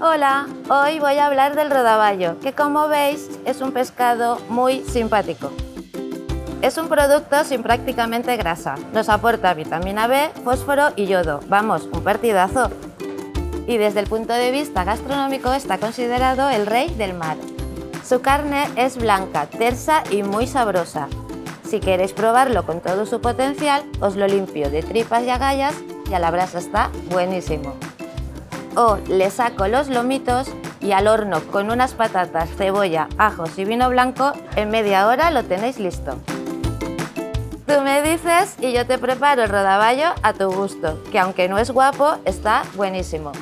Hola, hoy voy a hablar del rodaballo, que como veis es un pescado muy simpático. Es un producto sin prácticamente grasa, nos aporta vitamina B, fósforo y yodo. Vamos, un partidazo. Y desde el punto de vista gastronómico está considerado el rey del mar. Su carne es blanca, tersa y muy sabrosa. Si queréis probarlo con todo su potencial, os lo limpio de tripas y agallas y a la brasa está buenísimo o le saco los lomitos y al horno con unas patatas, cebolla, ajos y vino blanco, en media hora lo tenéis listo. Tú me dices y yo te preparo el rodaballo a tu gusto, que aunque no es guapo, está buenísimo.